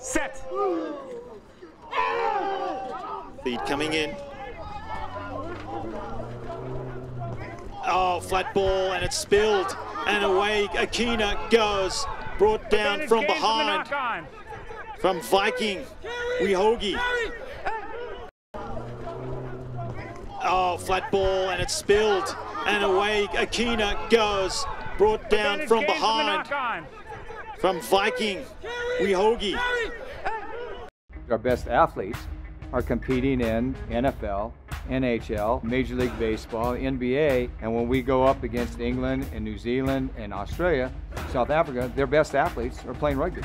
Set. Feed coming in. Oh, flat ball and it's spilled. And away Akina goes. Brought down from behind. From Viking. Wihogi. Oh, flat ball and it's spilled. And away Akina goes. Brought down from behind. From Viking. Wihogi. Our best athletes are competing in NFL, NHL, Major League Baseball, NBA, and when we go up against England and New Zealand and Australia, South Africa, their best athletes are playing rugby.